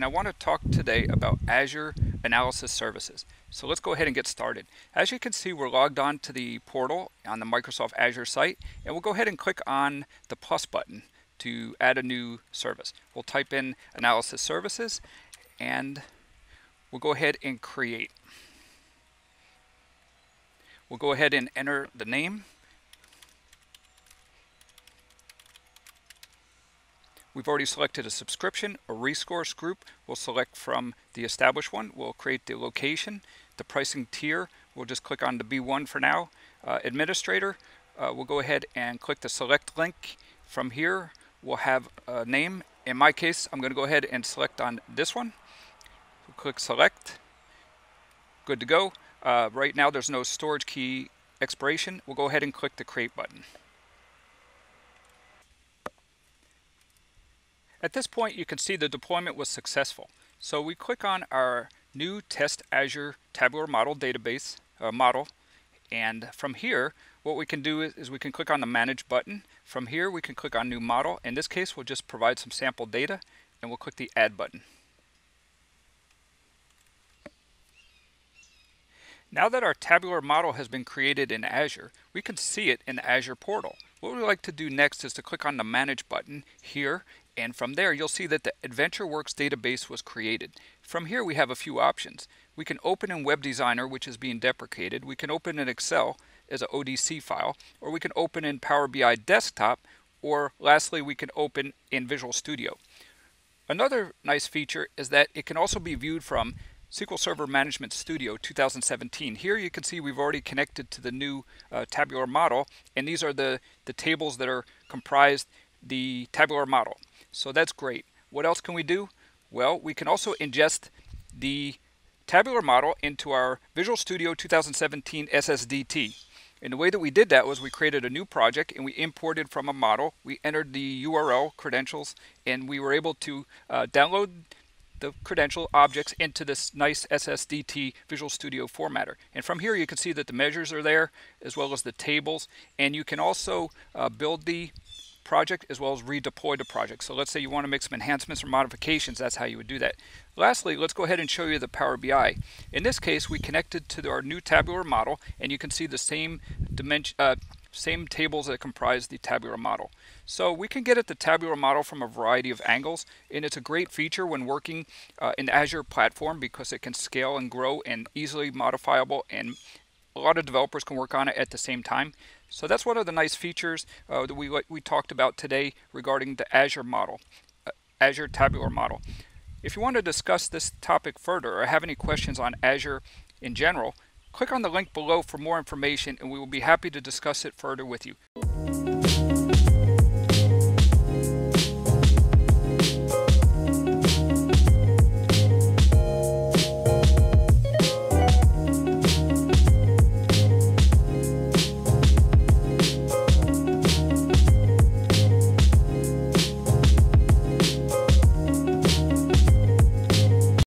and I want to talk today about Azure Analysis Services. So let's go ahead and get started. As you can see we're logged on to the portal on the Microsoft Azure site and we'll go ahead and click on the plus button to add a new service. We'll type in Analysis Services and we'll go ahead and create. We'll go ahead and enter the name We've already selected a subscription, a resource group. We'll select from the established one. We'll create the location, the pricing tier. We'll just click on the B1 for now. Uh, administrator, uh, we'll go ahead and click the select link. From here, we'll have a name. In my case, I'm going to go ahead and select on this one. We'll click select. Good to go. Uh, right now, there's no storage key expiration. We'll go ahead and click the create button. At this point, you can see the deployment was successful. So we click on our new test Azure tabular model database uh, model. And from here, what we can do is, is, we can click on the manage button. From here, we can click on new model. In this case, we'll just provide some sample data and we'll click the add button. Now that our tabular model has been created in Azure, we can see it in the Azure portal. What we'd like to do next is to click on the Manage button here, and from there you'll see that the AdventureWorks database was created. From here we have a few options. We can open in Web Designer, which is being deprecated. We can open in Excel as an ODC file, or we can open in Power BI Desktop, or lastly we can open in Visual Studio. Another nice feature is that it can also be viewed from SQL Server Management Studio 2017. Here you can see we've already connected to the new uh, tabular model and these are the, the tables that are comprised the tabular model. So that's great. What else can we do? Well, we can also ingest the tabular model into our Visual Studio 2017 SSDT. And the way that we did that was we created a new project and we imported from a model. We entered the URL credentials and we were able to uh, download the credential objects into this nice SSDT Visual Studio formatter. And from here you can see that the measures are there as well as the tables and you can also uh, build the project as well as redeploy the project. So let's say you want to make some enhancements or modifications, that's how you would do that. Lastly, let's go ahead and show you the Power BI. In this case, we connected to our new tabular model and you can see the same dimension, uh, same tables that comprise the tabular model. So we can get at the tabular model from a variety of angles and it's a great feature when working uh, in Azure platform because it can scale and grow and easily modifiable and a lot of developers can work on it at the same time. So that's one of the nice features uh, that we, we talked about today regarding the Azure model, uh, Azure tabular model. If you want to discuss this topic further or have any questions on Azure in general, click on the link below for more information and we will be happy to discuss it further with you.